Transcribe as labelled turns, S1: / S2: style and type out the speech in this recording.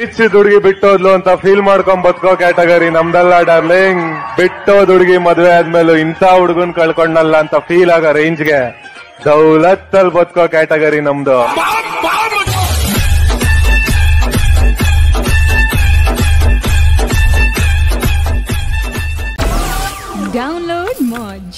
S1: ಕಿಚ್ಚಿ ದುಡುಗಿ ಬಿಟ್ಟೋದ್ಲು ಅಂತ ಫೀಲ್ ಮಾಡ್ಕೊಂಡ್ ಬದುಕೋ ಕ್ಯಾಟಗರಿ ನಮ್ದಲ್ಲ ಡಾರ್ಲಿಂಗ್ ಬಿಟ್ಟೋ ದುಡುಗಿ ಮದ್ವೆ ಆದ್ಮೇಲೆ ಇಂಥ ಹುಡುಗನ್ ಕಳ್ಕೊಂಡಲ್ಲ ಅಂತ ಫೀಲ್ ಆಗ ರೇಂಜ್ಗೆ ದೌಲತ್ ಅಲ್ಲಿ ಬದುಕೋ ಕ್ಯಾಟಗರಿ ನಮ್ದು. ಡೌನ್ಲೋಡ್ ಮಾಡ್